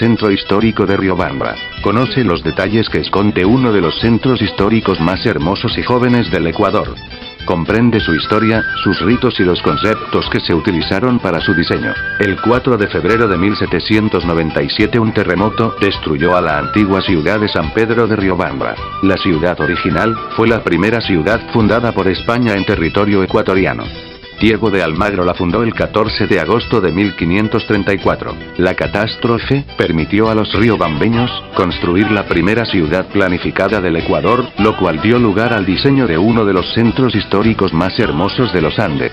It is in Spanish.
centro histórico de Riobamba. Conoce los detalles que esconde uno de los centros históricos más hermosos y jóvenes del Ecuador. Comprende su historia, sus ritos y los conceptos que se utilizaron para su diseño. El 4 de febrero de 1797 un terremoto destruyó a la antigua ciudad de San Pedro de Riobamba. La ciudad original fue la primera ciudad fundada por España en territorio ecuatoriano. Diego de Almagro la fundó el 14 de agosto de 1534. La catástrofe permitió a los riobambeños construir la primera ciudad planificada del Ecuador, lo cual dio lugar al diseño de uno de los centros históricos más hermosos de los Andes.